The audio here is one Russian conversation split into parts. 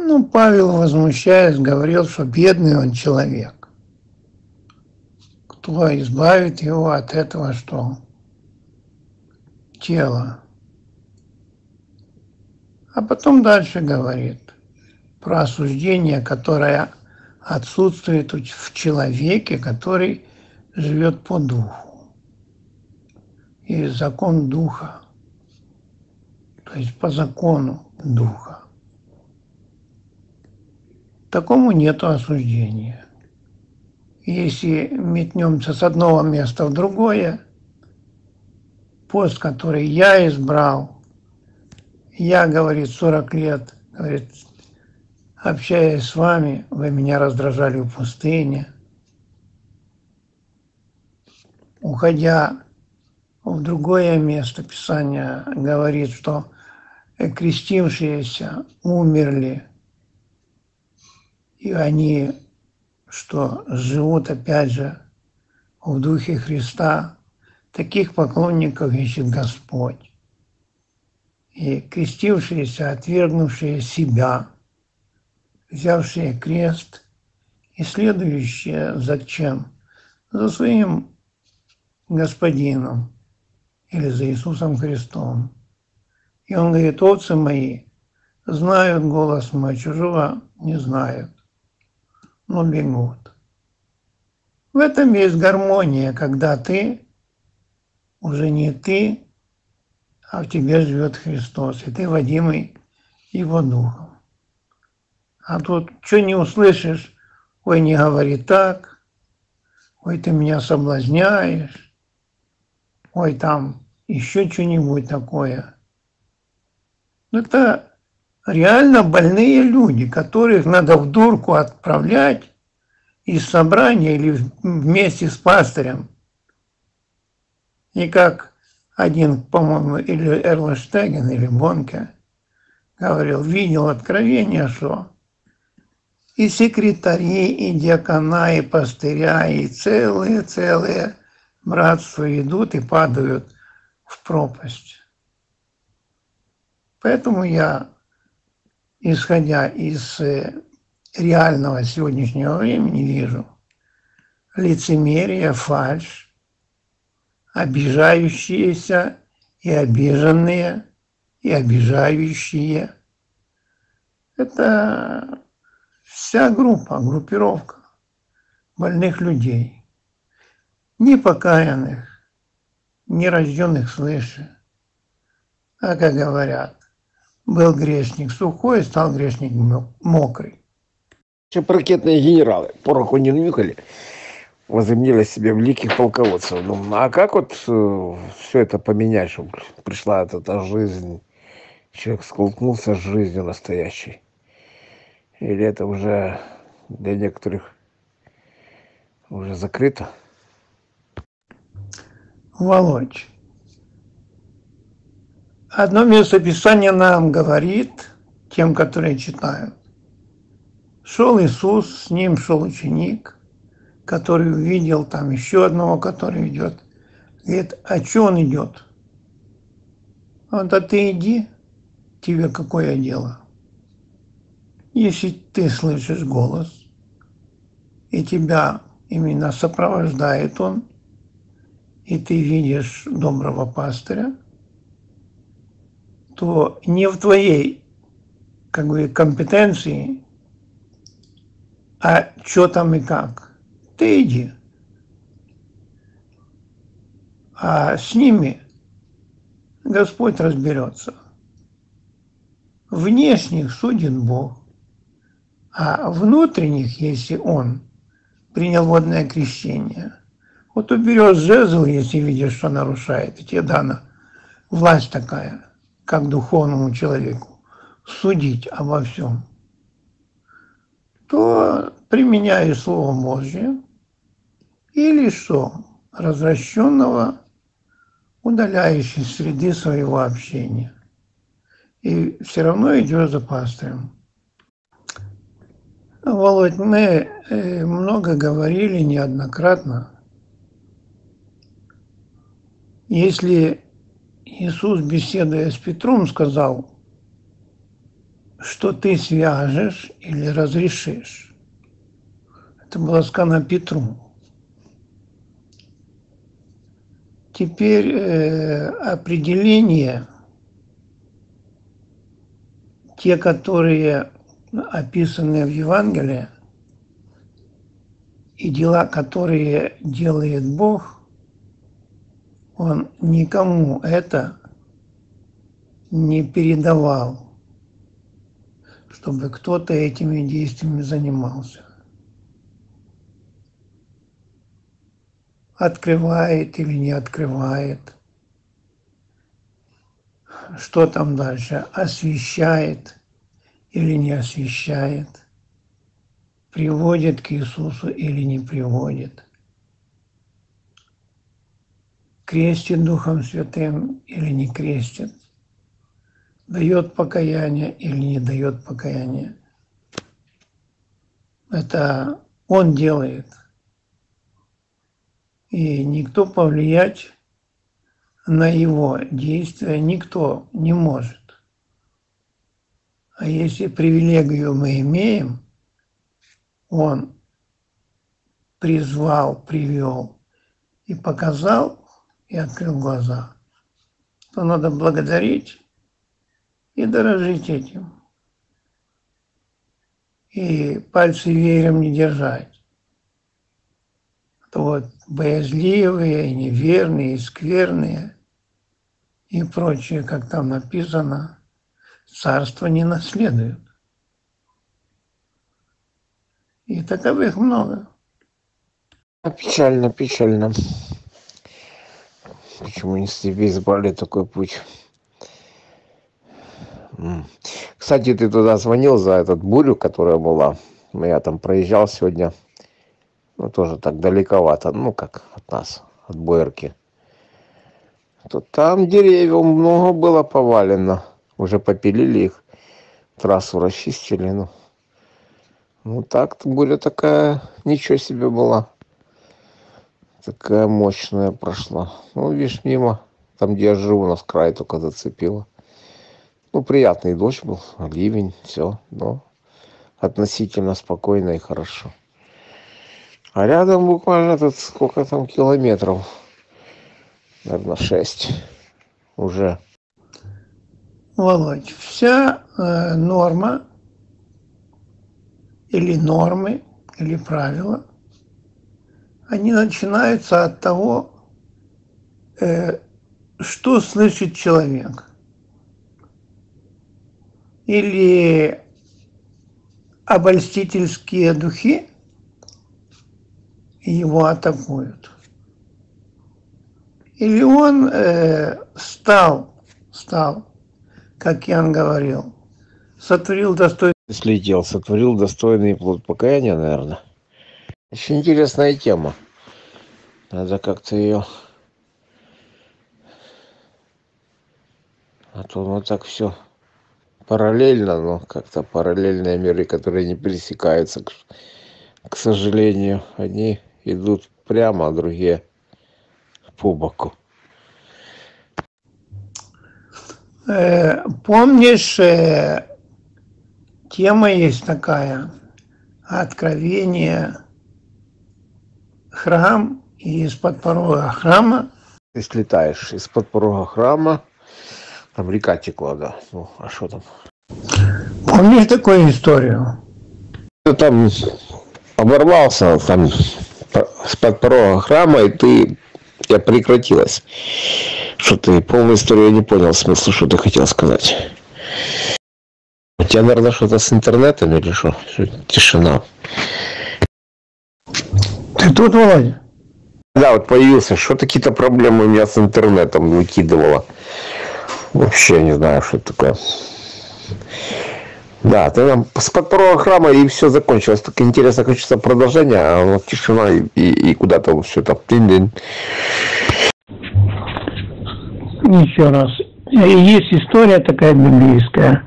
Ну, Павел, возмущаясь, говорил, что бедный он человек. Кто избавит его от этого что? Тела. А потом дальше говорит про осуждение, которое отсутствует в человеке, который живет по духу. И закон духа, то есть по закону духа. Такому нет осуждения. Если метнемся с одного места в другое, пост, который я избрал, я, говорит, 40 лет, говорит, общаясь с вами, вы меня раздражали в пустыне. Уходя в другое место Писания, говорит, что крестившиеся умерли и они, что живут опять же в Духе Христа, таких поклонников ищет Господь. И крестившиеся, отвергнувшие себя, взявшие крест и следующие зачем? За своим Господином или за Иисусом Христом. И он говорит, овцы мои знают голос мой, чужого не знают но бегут. В этом есть гармония, когда ты уже не ты, а в тебе живет Христос, и ты водимый Его Духом. А тут что не услышишь, ой, не говори так, ой, ты меня соблазняешь, ой, там еще что-нибудь такое. Это реально больные люди, которых надо в дурку отправлять из собрания или вместе с пастырем. И как один, по-моему, или Эрлштеген, или Бонке говорил, видел откровение, что и секретари, и диакона, и пастыря, и целые-целые братства идут и падают в пропасть. Поэтому я исходя из э, реального сегодняшнего времени, вижу лицемерие, фальш, обижающиеся и обиженные, и обижающие. Это вся группа, группировка больных людей, непокаянных, нерожденных свыше. А как говорят, был грешник сухой, стал грешник мокрый. Чем ракетные генералы пороху не нюхали, возомнили себе великих полководцев. Ну, а как вот э, все это поменять, чтобы пришла эта, эта жизнь, человек столкнулся с жизнью настоящей? Или это уже для некоторых уже закрыто? Володь, Одно место Писания нам говорит, тем, которые читают. Шел Иисус, с ним шел ученик, который увидел там еще одного, который идет. Говорит, а что он идет? Он, да ты иди, тебе какое дело? Если ты слышишь голос, и тебя именно сопровождает он, и ты видишь доброго пастыря – то не в твоей как бы, компетенции, а что там и как. Ты иди. А с ними Господь разберется. Внешних судит Бог, а внутренних, если Он принял водное крещение, вот уберешь жезл, если видишь, что нарушает, и тебе дана власть такая – как духовному человеку, судить обо всем, то применяю Слово Божье или что? Развращенного, удаляющий среды своего общения. И все равно идешь за пастырем. Володь, мы э, много говорили неоднократно. Если Иисус, беседуя с Петром, сказал, что ты свяжешь или разрешишь. Это было сказано Петру. Теперь э, определение, те, которые описаны в Евангелии, и дела, которые делает Бог, Он никому это не передавал, чтобы кто-то этими действиями занимался. Открывает или не открывает. Что там дальше? Освещает или не освещает. Приводит к Иисусу или не приводит. Крестит Духом Святым или не крестит дает покаяние или не дает покаяние. Это он делает. И никто повлиять на его действия никто не может. А если привилегию мы имеем, он призвал, привел и показал, и открыл глаза, то надо благодарить и дорожить этим. И пальцы веером не держать. То вот боязливые, неверные, и скверные и прочее, как там написано, царство не наследуют. И таковых много. Печально, печально. Почему не себе избрали такой путь? Кстати, ты туда звонил за этот бурю, которая была. Я там проезжал сегодня. Ну, тоже так далековато. Ну, как от нас, от Буэрки. То там деревьев много было повалено. Уже попилили их. Трассу расчистили. Ну, ну так, буря такая, ничего себе была. Такая мощная прошла. Ну, видишь, мимо. Там, где я живу, нас край только зацепило. Ну, приятный дождь был, ливень, все, но относительно спокойно и хорошо. А рядом буквально тут сколько там километров? Наверное, шесть уже. Володь, вся э, норма или нормы, или правила, они начинаются от того, э, что слышит человек или обольстительские духи его атакуют. Или он э, стал, стал, как Ян говорил, сотворил достойный... Слетел, сотворил достойный плод покаяния, наверное. Очень интересная тема. Надо как-то ее... А то вот так все параллельно, но как-то параллельные миры, которые не пересекаются, к, к сожалению, они идут прямо, а другие по боку. Э, помнишь, э, тема есть такая, откровение, храм, и из-под порога храма. Ты слетаешь из-под порога храма, там река текла, да. Ну, а что там? Помнишь такую историю? Там оборвался, там с-под порога храма, и ты я прекратилась. Что ты полную историю я не понял смысла, что ты хотел сказать. У тебя, наверное, что-то с интернетом или что? Тишина. Ты тут, Володя? Да, вот появился. Что какие-то проблемы у меня с интернетом выкидывало. Вообще не знаю, что это такое. Да, ты нам с подпорога храма и все закончилось. Так интересно, хочется продолжения, а вот тишина и, и, и куда-то все там. Дин-дин. Еще раз. Есть история такая библейская.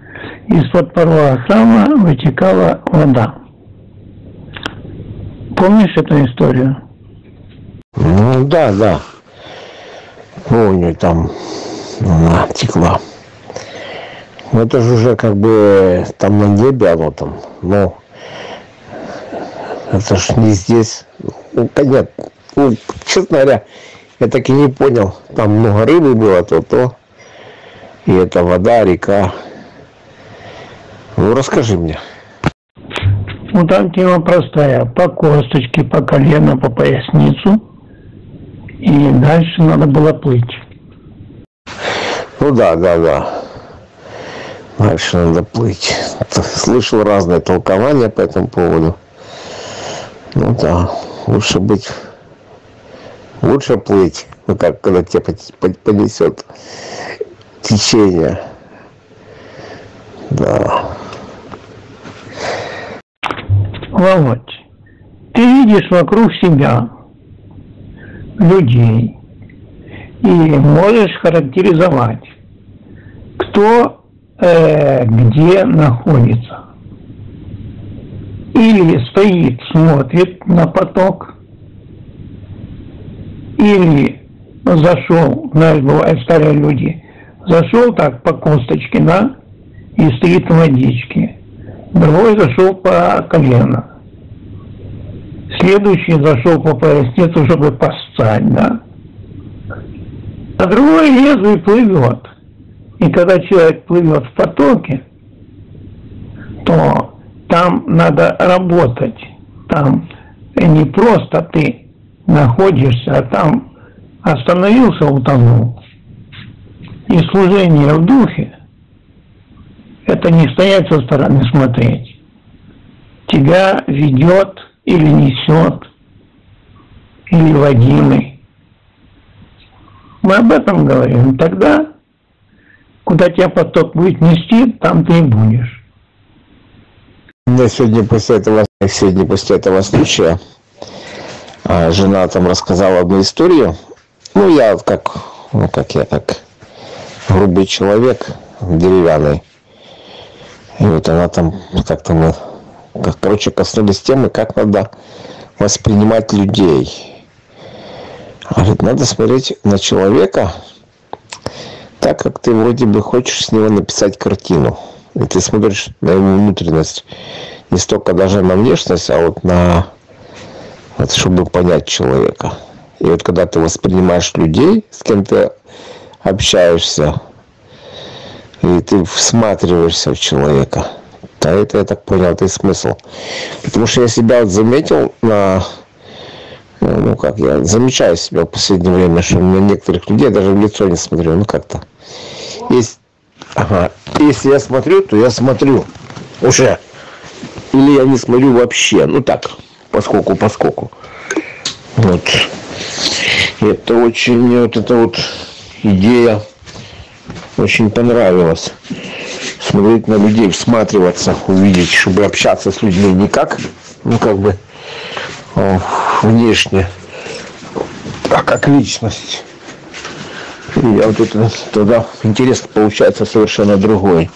Из-под порога храма вытекала вода. Помнишь эту историю? Ну да, да. Помню, там она текла. Ну, это же уже как бы там на небе оно там, но это ж не здесь. Ну, понятно. Ну, честно говоря, я так и не понял. Там много рыбы было, то-то. И это вода, река. Ну, расскажи мне. Ну, там тема простая. По косточке, по колено, по поясницу. И дальше надо было плыть. Ну да, да, да. Дальше надо плыть. Слышал разные толкования по этому поводу. Ну да, лучше быть, лучше плыть, ну как, когда тебя понесет течение. Да. Володь, ты видишь вокруг себя людей и можешь характеризовать, кто э, где находится или стоит, смотрит на поток, или зашел, знаешь, бывают старые люди, зашел так по косточке, да, и стоит в водичке. Другой зашел по колено. Следующий зашел по поясницу, чтобы поссать, да. А другой резвый плывет. И когда человек плывет в потоке, то там надо работать. Там не просто ты находишься, а там остановился, утонул. И служение в духе – это не стоять со стороны смотреть. Тебя ведет или несет, или водимый. Мы об этом говорим. Тогда, куда тебя поток будет нести, там ты и будешь. Меня сегодня после этого, сегодня после этого случая а, жена там рассказала одну историю. Ну, я как, ну, как я так, грубый человек, деревянный. И вот она там как-то как, короче, коснулись темы, как надо воспринимать людей. Говорит, надо смотреть на человека так, как ты вроде бы хочешь с него написать картину. И ты смотришь на его внутренность. Не столько даже на внешность, а вот на... Вот, чтобы понять человека. И вот когда ты воспринимаешь людей, с кем ты общаешься, и ты всматриваешься в человека, то это, я так понял, это и смысл. Потому что я себя заметил на ну как, я замечаю себя в последнее время, что меня некоторых людей я даже в лицо не смотрю, ну как-то. Есть Ага. Если я смотрю, то я смотрю уже. Или я не смотрю вообще. Ну так, поскольку, поскольку. Вот. Это очень, мне вот эта вот идея очень понравилась. Смотреть на людей, всматриваться, увидеть, чтобы общаться с людьми не как, ну как бы внешне, а как личность. Я вот это тогда интерес получается совершенно другой.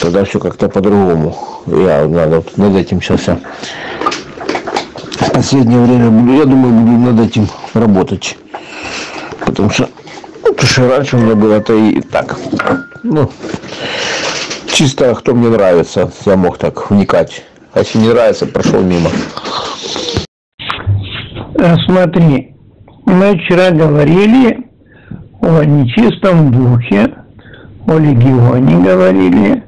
Тогда все как-то по-другому. Я надо вот над этим сейчас я в последнее время я думаю, буду над этим работать. Потому что, ну, то, что раньше у меня было, это и так. Ну, чисто кто мне нравится, я мог так вникать. А если не нравится, прошел мимо. Э, смотри, мы вчера говорили о нечистом духе, о легионе говорили.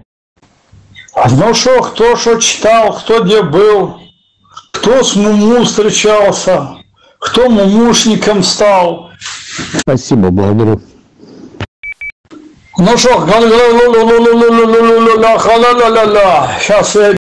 Ну что, кто что читал, кто где был, кто с Муму встречался, кто мумушником стал. Спасибо, благодарю. Ну что, сейчас